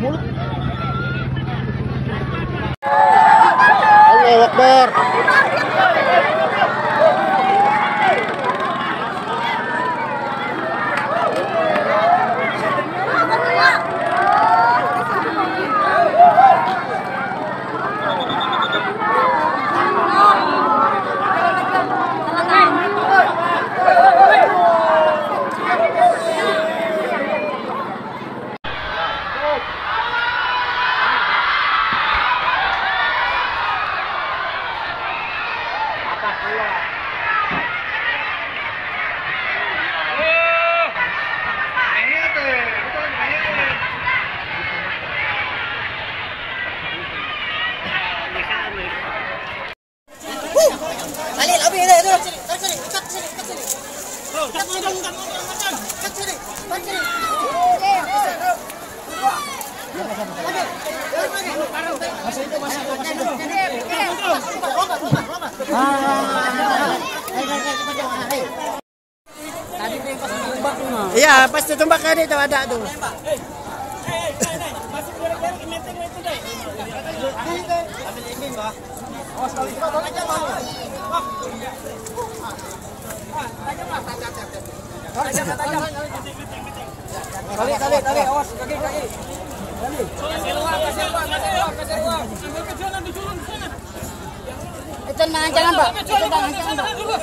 모르 Eh. Mulut. Allahu Akbar. Balik lebih itu Iya, pasti tumbak tadi itu ada tuh. Itu jangan jangan, Pak. Jangan jangan, Pak.